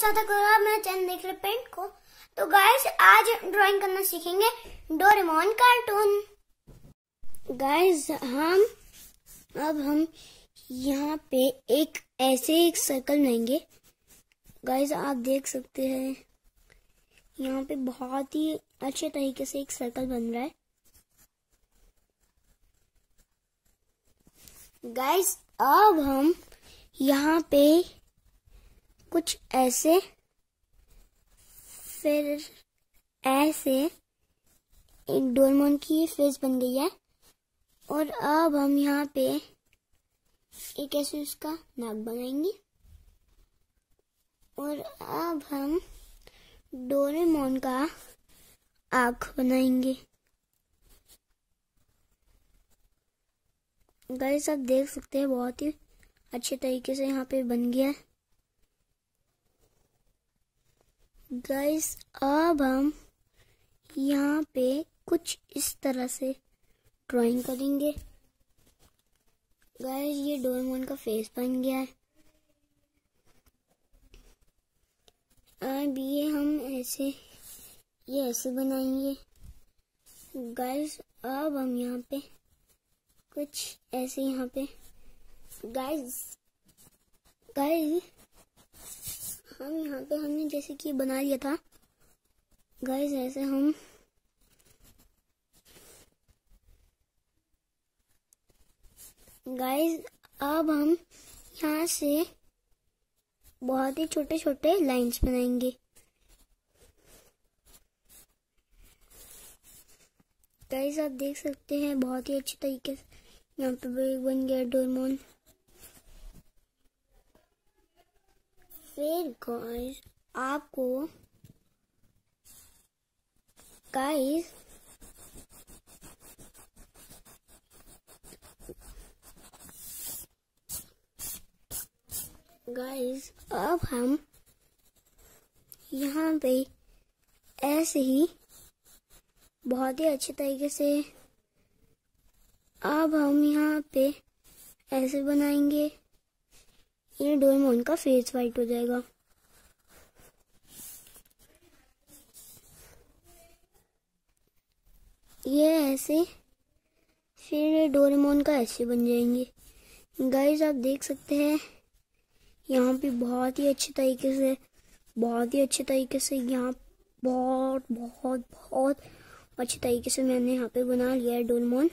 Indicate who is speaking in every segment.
Speaker 1: स्वागत करो आप मेरे चैनल देख रहे पेंट को। तो गाइस आज ड्राइंग करना सीखेंगे डोरेमोन कार्टून गाइस हम अब हम यहाँ पे एक ऐसे एक सर्कल बनाएँगे। गाइस आप देख सकते हैं, यहाँ पे बहुत ही अच्छे तरीके से एक सर्कल बन रहा है। गाइस अब हम यहाँ पे कुछ ऐसे फिर ऐसे एक डोरमोन की फेस बन गई है। और अब हम यहाँ पे एक ऐसे उसका नाक बनाएँगे। और अब हम डोरेमोन का आँख बनाएँगे। गाइस, आप देख सकते हैं, बहुत ही अच्छे तरीके से यहाँ पे बन गया है। गाइस अब हम यहाँ पे कुछ इस तरह से ड्राइंग करेंगे। गाइस ये डोरेमोन का फेस बन गया है। अब ये हम ऐसे, ये ऐसे बनाएँगे। गाइस अब हम यहाँ पे कुछ ऐसे यहाँ पे। गाइस गाइस हम यहाँ पे हमने जैसे कि बना लिया था। गाइस ऐसे हम गाइस अब हम यहाँ से बहुत ही छोटे छोटे लाइंस बनाएँगे। गाइस आप देख सकते हैं, बहुत ही अच्छे तरीके से यहाँ पे बन गया डोरमोन फिर गाइस आपको गाइस गाइस अब हम यहाँ पे ऐसे ही बहुत ही अच्छे तरीके से अब हम यहाँ पे ऐसे बनाएँगे। ये डोरेमोन का फेस वाइट हो जाएगा। ये ऐसे, फिर डोरेमोन का ऐसे बन जाएँगे। गाइस आप देख सकते हैं, यहाँ पे बहुत ही अच्छे तरीके से, बहुत ही अच्छे तरीके से यहाँ, बहुत बहुत बहुत अच्छे तरीके से मैंने यहाँ पे बना लिया है डोरेमोन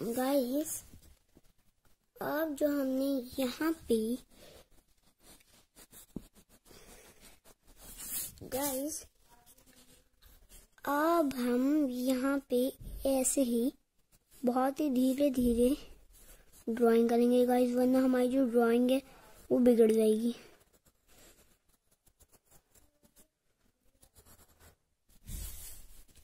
Speaker 1: गाइस अब जो हमने यहाँ पे गाइस अब हम यहाँ पे ऐसे ही बहुत ही धीरे धीरे ड्राइंग करेंगे गाइस वरना हमारी जो ड्राइंग है वो बिगड़ जाएगी।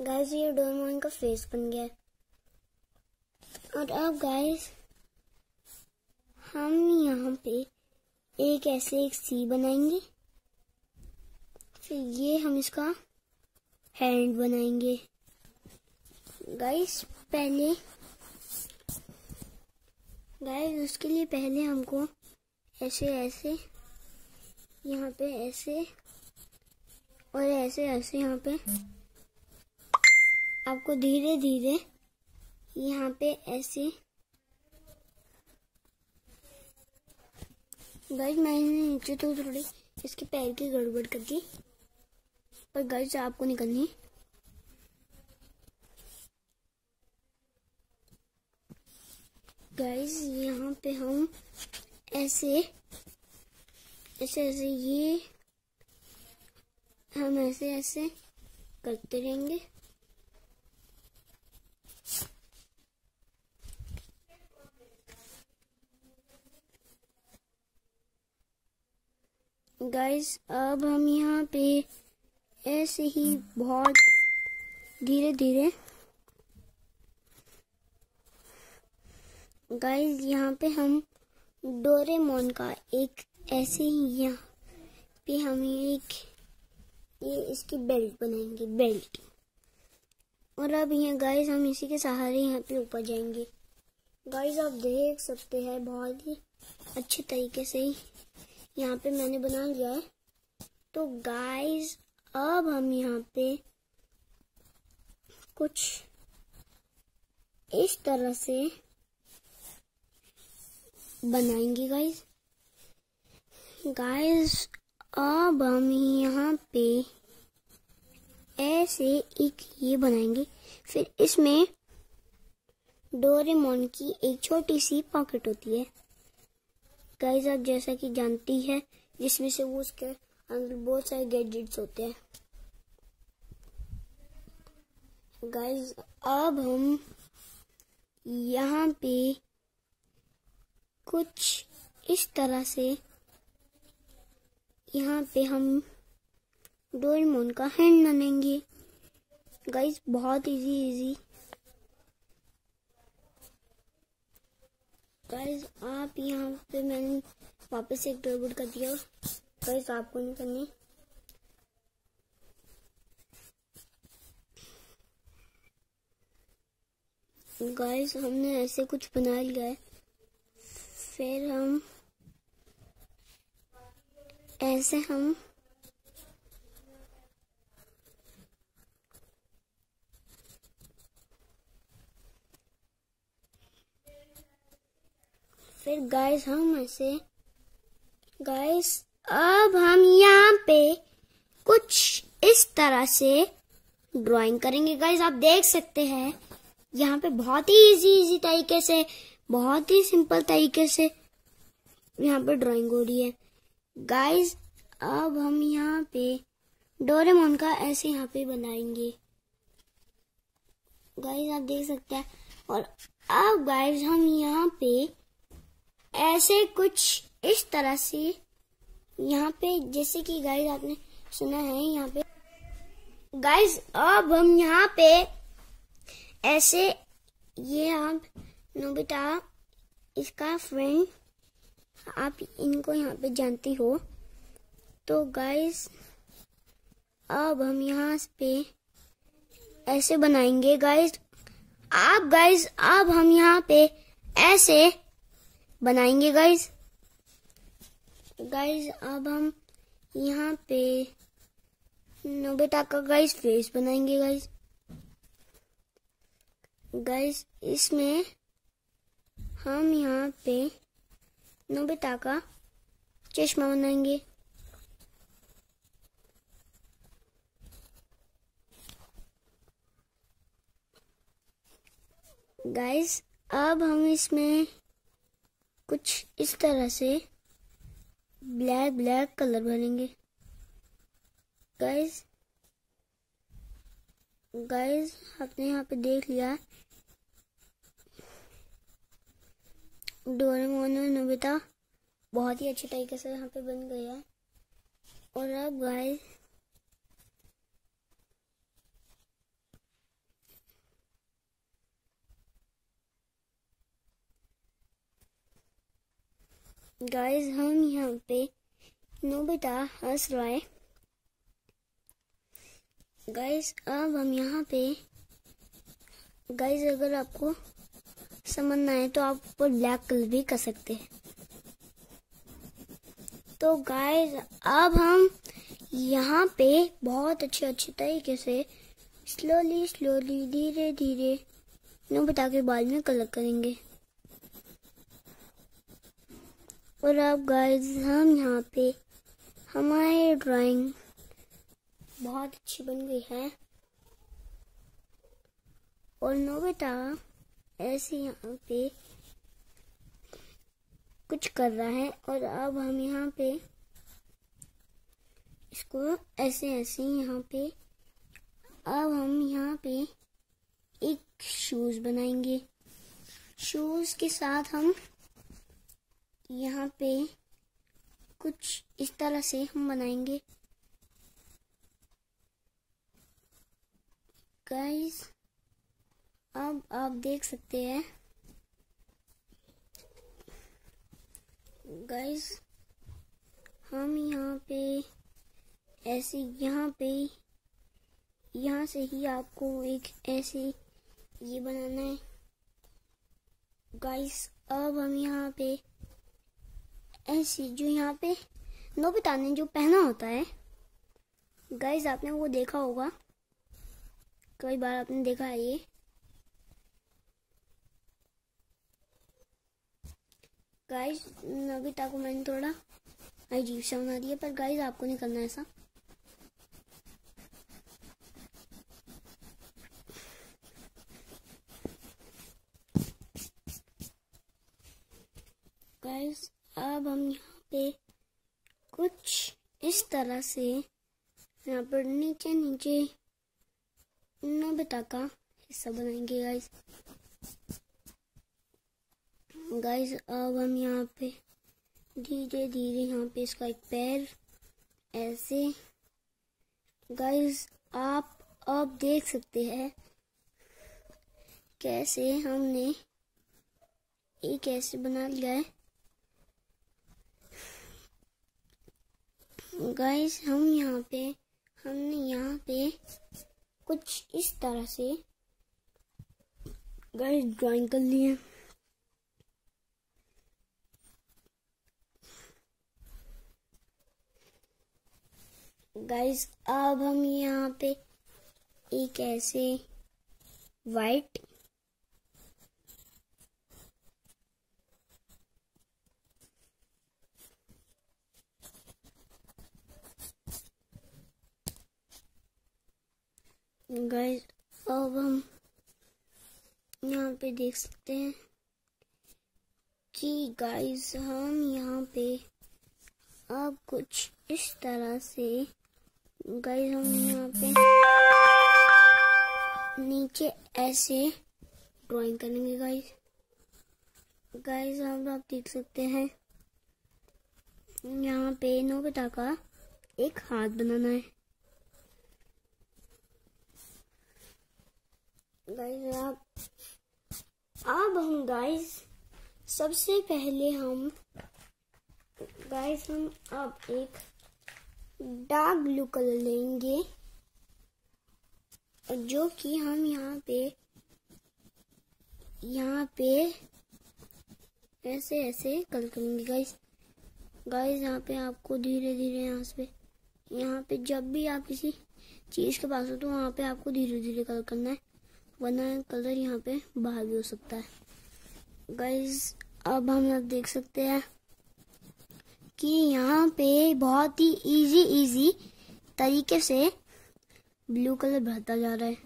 Speaker 1: गाइस ये डोरेमोन का फेस बन गया और अब गाइस हम यहाँ पे एक ऐसे एक सी बनाएँगे। फिर ये हम इसका हैंड बनाएँगे। गाइस पहले गाइस उसके लिए पहले हमको ऐसे ऐसे, यहाँ पे ऐसे और ऐसे ऐसे यहाँ पे आपको धीरे धीरे यहाँ पे ऐसे गाइस मैंने नीचे तो थोड़ी इसके पैर की गड़बड़ कर दी, पर गाइस आपको निकलनी गाइस यहाँ पे हम ऐसे ऐसे ऐसे ये, हम ऐसे ऐसे करते रहेंगे। गाइस अब हम यहाँ पे ऐसे ही बहुत धीरे धीरे गाइस यहाँ पे हम डोरेमोन का एक ऐसे ही यहाँ पे हम एक, ये इसकी बेल्ट बनाएँगे बेल्ट और अब यहाँ गाइस हम इसी के सहारे यहाँ पे ऊपर जाएँगे। गाइस आप देख सकते हैं, बहुत ही अच्छे तरीके से ही यहाँ पे मैंने बना लिया है। तो गाइस अब हम यहाँ पे कुछ इस तरह से बनाएँगे गाइस गाइस अब हम यहाँ पे ऐसे एक ये बनाएँगे। फिर इसमें डोरेमोन की एक छोटी सी पॉकेट होती है। गाइस आप जैसा कि जानती है, जिसमें से वो उसके अंदर बहुत सारे गैजेट्स होते हैं। गाइस अब हम यहाँ पे कुछ इस तरह से यहाँ पे हम डोरेमोन का हैंड बनाएँगे गाइस बहुत इजी इजी गाइस आप यहाँ पे मैंने वापस एक डोरबोर्ड कर दिया। गाइस आपको नहीं करनी। गाइस हमने ऐसे कुछ बना लिया है। फिर हम, ऐसे हम फिर गाइस हम ऐसे गाइस अब हम यहाँ पे कुछ इस तरह से ड्राइंग करेंगे। गाइस आप देख सकते हैं, यहाँ पे बहुत ही इजी इजी तरीके से, बहुत ही सिंपल तरीके से यहाँ पे ड्राइंग हो रही है। गाइस अब हम यहाँ पे डोरेमोन का ऐसे यहाँ पे बनाएँगे। गाइस आप देख सकते हैं, और अब गाइस हम यहाँ पे ऐसे कुछ इस तरह से यहाँ पे, जैसे कि गाइस आपने सुना है यहाँ पे। गाइस अब हम यहाँ पे ऐसे, ये आप नोबिता, इसका फ्रेंड आप इनको यहाँ पे जानती हो। तो गाइस अब हम यहाँ पे ऐसे बनाएँगे गाइस आप गाइस अब हम यहाँ पे ऐसे बनाएँगे गाइज़ गाइज़ अब हम यहाँ पे नोबिता का गाइज़ फेस बनाएँगे गाइज़ गाइज़ इसमें हम यहाँ पे नोबिता का चश्मा बनाएँगे। गाइस अब हम इसमें कुछ इस तरह से ब्लैक ब्लैक कलर भरेंगे गाइस गाइस आपने यहाँ पे देख लिया। डोरेमोन और नोबिता बहुत ही अच्छे तरीके से यहाँ पे बन गया है। और अब गाइस गाइस हम यहाँ पे नोबिता हंस रहा है। गाइस अब हम यहाँ पे गाइस अगर आपको समझ ना आए तो आप ऊपर ब्लैक कलर भी कर सकते हैं। तो गाइस अब हम यहाँ पे बहुत अच्छे अच्छे तरीके से स्लोली स्लोली धीरे धीरे नोबिता के बाल में कलर करेंगे। और अब गाइस हम यहाँ पे, हमारी ड्राइंग बहुत अच्छी बन गई है। और नोबिता ऐसे यहाँ पे कुछ कर रहा है और अब हम यहाँ पे इसको ऐसे ऐसे यहाँ पे, अब हम यहाँ पे एक शूज़ बनाएँगे। शूज़ के साथ हम यहाँ पे कुछ इस तरह से हम बनाएँगे। गाइस अब आप देख सकते हैं। गाइस हम यहाँ पे ऐसे यहाँ पे यहाँ से ही आपको एक ऐसे ये बनाना है। गाइस अब हम यहाँ पे ऐसी जो यहाँ पे नोबिता ने जो पहना होता है। गाइज़ आपने वो देखा होगा। कई बार आपने देखा है ये। गाइस नोबिता को मैंने थोड़ा अजीब सा बना दिया, पर गाइज़ आपको नहीं करना ऐसा। गाइस अब हम यहाँ पे कुछ इस तरह से यहाँ पर नीचे नीचे नोबिता का हिस्सा बनाएँगे गाइस गाइस अब हम यहाँ पे धीरे धीरे यहाँ पे इसका एक पैर ऐसे। गाइस आप अब देख सकते हैं कैसे हमने एक ऐसे बना लिया है। गाइस हम यहाँ पे, हमने यहाँ पे कुछ इस तरह से गाइस ड्राइंग कर लिए गाइस अब हम यहाँ पे एक ऐसे वाइट गाइस अब हम यहाँ पे देख सकते हैं कि गाइस हम यहाँ पे अब कुछ इस तरह से गाइस हम यहाँ पे नीचे ऐसे ड्राइंग करेंगे गाइस गाइस हम आप देख सकते हैं, यहाँ पे नोबिता का एक हाथ बनाना है। गाइस आप अब हम गाइस सबसे पहले हम गाइस हम अब एक डार्क ब्लू कलर लेंगे, जो कि हम यहाँ पे यहाँ पे ऐसे ऐसे कलर करेंगे गाइस गाइस यहाँ पे आपको धीरे धीरे यहाँ से, यहाँ पे जब भी आप किसी चीज़ के पास हो तो वहाँ पे आपको धीरे धीरे कलर करना है। वरना कलर यहाँ पे बाहर भी हो सकता है। गाइज़ अब हम अब देख सकते हैं कि यहाँ पे बहुत ही इजी इजी तरीके से ब्लू कलर भरता जा रहा है।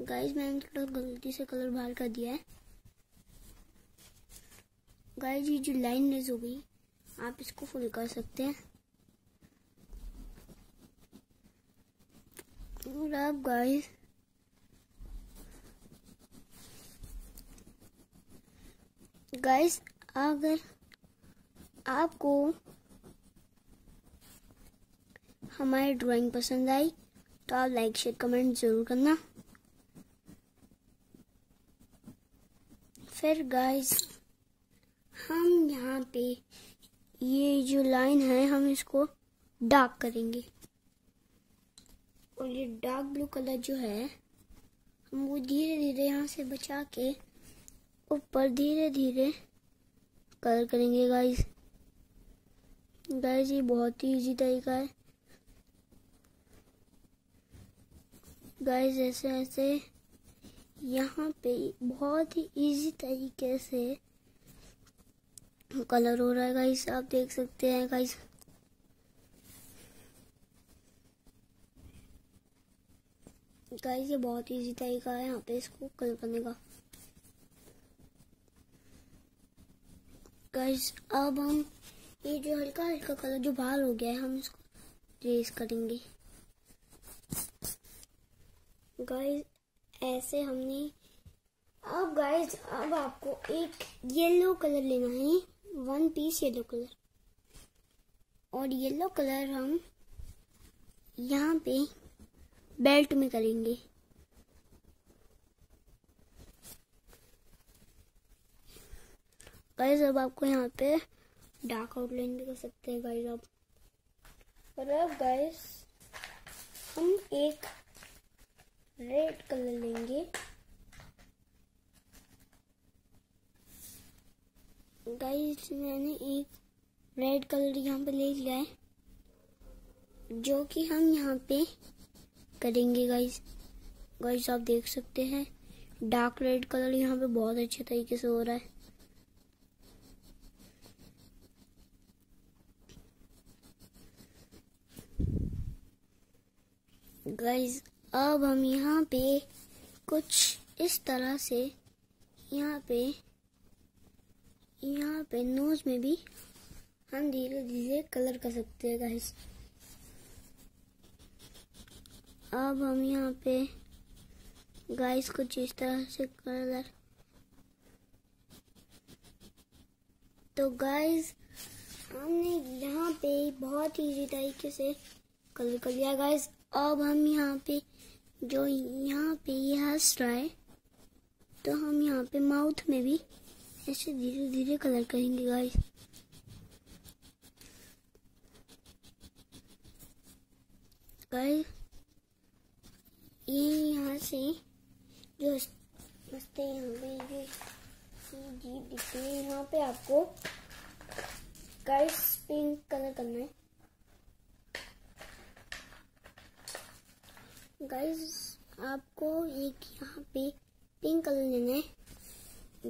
Speaker 1: गाइज़ मैंने थोड़ा गलती से कलर बाहर कर दिया है। गाइज़ ये जो लाइन रेज हो गई, आप इसको फुल कर सकते हैं। What up, guys? गाइस अगर आपको हमारी ड्राइंग पसंद आई तो आप लाइक शेयर कमेंट ज़रूर करना फिर गाइस हम यहाँ पे ये जो लाइन है हम इसको डार्क करेंगे और ये डार्क ब्लू कलर जो है, हम वो धीरे धीरे यहाँ से बचा के ऊपर धीरे धीरे कलर करेंगे गाइस गाइस ये बहुत ही इजी तरीका है. गाइस ऐसे ऐसे यहाँ पे बहुत ही इजी तरीके से कलर हो रहा है गाइस आप देख सकते हैं गाइस गाइस, ये बहुत इजी तरीका है यहाँ पे इसको कलर करने का। गाइस, अब हम ये जो हल्का हल्का कलर जो बाहर हो गया है, हम इसको रेस करेंगे। गाइस, ऐसे हमने, अब गाइस, अब आपको एक येलो कलर लेना है वन पीस येलो कलर और येलो कलर हम यहाँ पे बेल्ट में करेंगे। गाइस, अब आपको यहाँ पे डार्क आउटलाइन भी कर सकते हैं, गाइस आप। और अब गाइस, हम एक रेड कलर लेंगे। गाइस, मैंने एक रेड कलर यहाँ पे ले लिया है, जो कि हम यहाँ पे करेंगे गाइस गाइस आप देख सकते हैं डार्क रेड कलर यहाँ पे बहुत अच्छे तरीके से हो रहा है. गाइस अब हम यहाँ पे कुछ इस तरह से यहाँ पे यहाँ पे नोज़ में भी हम धीरे धीरे कलर कर सकते हैं गाइस अब हम यहाँ पे गाइस कुछ इस तरह से कलर तो गाइस हमने यहाँ पे बहुत इजी तरीके से कलर कर लिया गाइस अब हम यहाँ पे जो यहाँ पे ये हंस रहा है तो हम यहाँ पे माउथ में भी ऐसे धीरे धीरे कलर करेंगे गाइस गाइस ये यहाँ से जो मस्ते यहाँ पे ये जीप दिखती है। यहाँ पे आपको गाइस पिंक कलर करना है। गाइस आपको एक यहाँ पे पिंक कलर लेना है,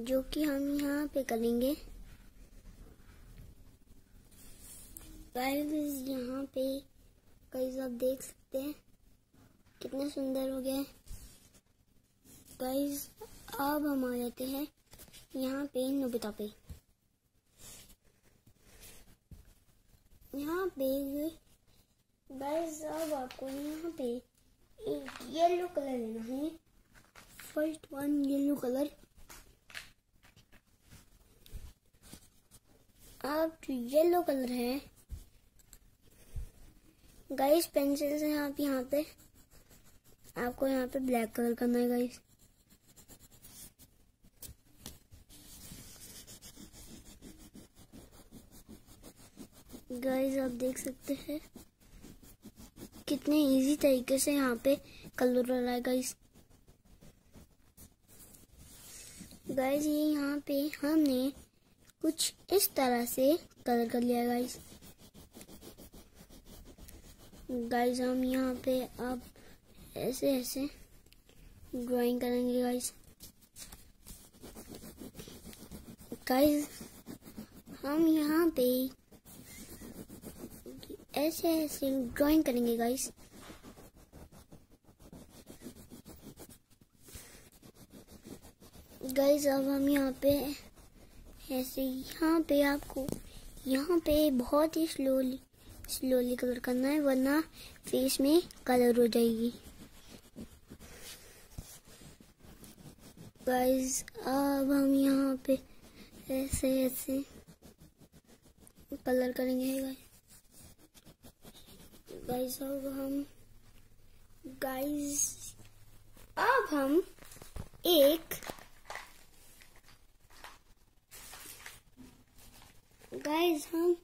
Speaker 1: जो कि हम यहाँ पे करेंगे। गाइस यहाँ पे गाइस आप देख सकते हैं। कितना सुंदर हो है गाइस अब हम आ जाते हैं यहाँ पे नोबिता पे। यहाँ पे गाइस अब आपको यहाँ पे एक येलो कलर लेना है। फ़र्स्ट वन येलो कलर अब जो येलो कलर है गाइस पेंसिल से आप यहाँ पे। आपको यहाँ पे ब्लैक कलर करना है गाइस गाइस आप देख सकते हैं कितने इजी तरीके से यहाँ पे कलर हो रहा है गाइस गाइस ये यहाँ पे हमने कुछ इस तरह से कलर कर लिया गाइस गाइस हम यहाँ पे अब ऐसे ऐसे। ड्राइंग करेंगे गाइस गाइस हम यहाँ पे ऐसे ऐसे ड्राइंग करेंगे गाइस गाइस अब हम यहाँ पे ऐसे, यहाँ पे आपको, यहाँ पे बहुत ही स्लोली स्लोली कलर करना है, वरना फेस में कलर हो जाएगी। गाइस अब हम यहाँ पे ऐसे ऐसे कलर करेंगे गाइस गाइस अब हम गाइस अब हम एक गाइस हम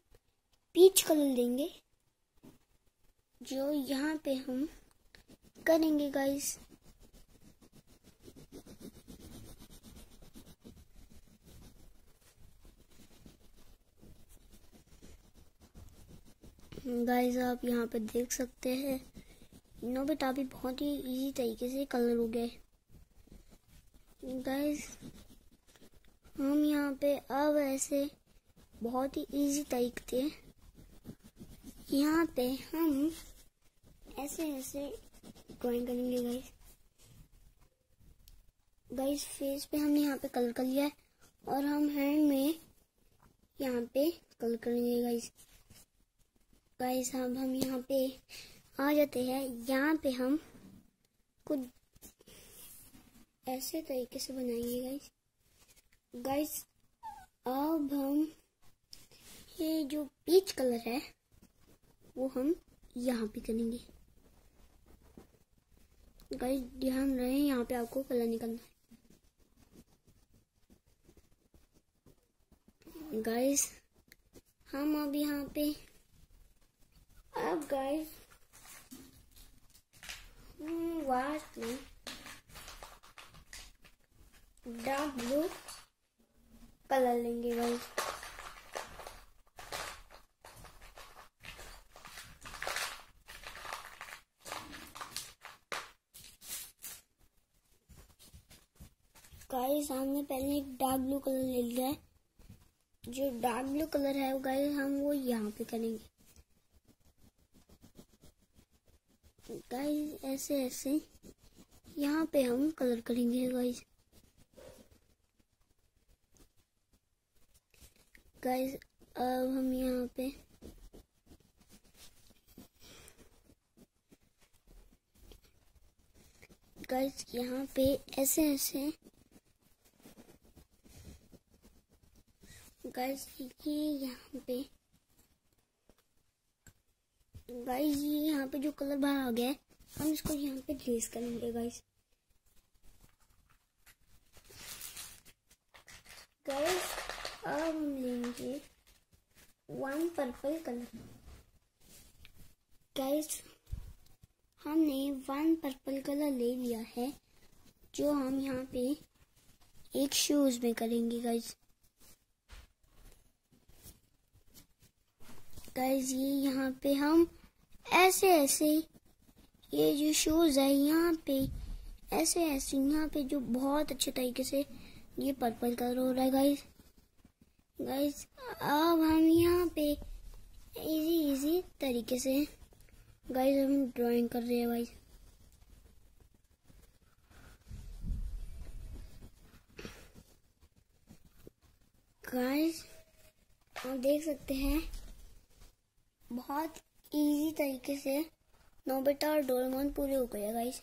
Speaker 1: पीच कलर देंगे जो यहाँ पे हम करेंगे गाइस गाइस आप यहाँ पे देख सकते हैं। नोबिता भी बहुत ही इजी तरीके से कलर हो गए। गाइस हम यहाँ पे अब ऐसे बहुत ही इजी तरीके यहाँ पे हम ऐसे ऐसे ड्राइंग करेंगे गाइस गाइस फेस पे हमने यहाँ पे कलर कर लिया है और हम हैंड में यहाँ पे कलर करेंगे गाइस गाइस, अब हम यहाँ पे आ जाते हैं। यहाँ पे हम कुछ ऐसे तरीके से बनाएँगे, गाइस। गाइस, अब हम ये जो पीच कलर है, वो हम यहाँ पे करेंगे। गाइस, ध्यान रहे, यहाँ पे आपको कलर निकलना है। गाइस, हम अब यहाँ पे गाइस वास्ट में डार्क ब्लू कलर लेंगे गाइस गाइस हमने पहले एक डार्क ब्लू कलर ले लिया है। जो डार्क ब्लू कलर है गाइस हम वो यहाँ पे करेंगे। गाइस ऐसे ऐसे। यहाँ पे हम कलर करेंगे गाइस गाइस अब हम यहाँ पे गाइस यहाँ पे ऐसे ऐसे। गाइस ये यहाँ पे गाइस ये यहाँ पे जो कलर बाहर आ गया है, हम इसको यहाँ पे ट्रेस करेंगे गाइस गाइस अब हम लेंगे वन पर्पल कलर गाइस हमने वन पर्पल कलर ले लिया है, जो हम यहाँ पे एक शूज़ में करेंगे गाइस गाइस ये यहाँ पे हम ऐसे ऐसे ये जो शूज़ है यहाँ पे, ऐसे ऐसे यहाँ पे जो बहुत अच्छे तरीके से ये पर्पल कलर हो रहा है गाइस गाइस अब हम यहाँ पे इजी इजी तरीके से गाइस हम ड्राइंग कर रहे हैं गाइस गाइस आप देख सकते हैं, बहुत इजी तरीके से नोबिता और डोरेमोन पूरे हो गए गाइस